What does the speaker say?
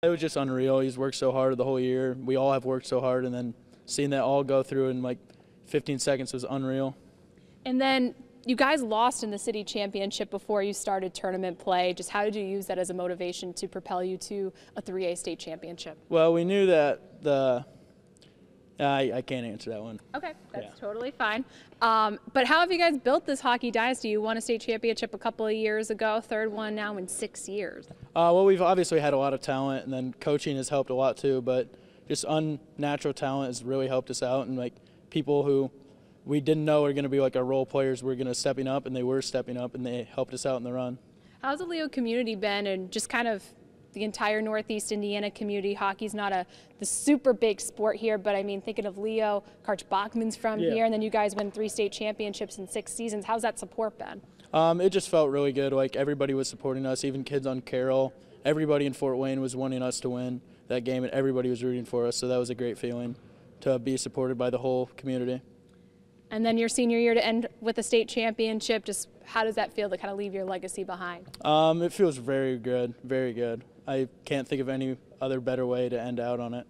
It was just unreal. He's worked so hard the whole year. We all have worked so hard, and then seeing that all go through in like 15 seconds was unreal. And then you guys lost in the city championship before you started tournament play. Just how did you use that as a motivation to propel you to a 3A state championship? Well, we knew that the. I, I can't answer that one. Okay, that's Yeah. totally fine. Um, but how have you guys built this hockey dynasty? You won a state championship a couple of years ago, third one now in six years. Uh, well, we've obviously had a lot of talent, and then coaching has helped a lot too. But just unnatural talent has really helped us out, and like people who we didn't know are going to be like our role players were going to stepping up, and they were stepping up, and they helped us out in the run. How's the Leo community been and just kind of the entire Northeast Indiana community? Hockey's not a the super big sport here, but I mean, thinking of Leo, Karch Bachman's from Yeah. here, and then you guys win three state championships in six seasons. How's that support been? Um, it just felt really good. Like everybody was supporting us, even kids on Carroll. Everybody in Fort Wayne was wanting us to win that game, and everybody was rooting for us. So that was a great feeling to be supported by the whole community. And then your senior year to end with a state championship. Just how does that feel to kind of leave your legacy behind? Um, it feels very good, very good. I can't think of any other better way to end out on it.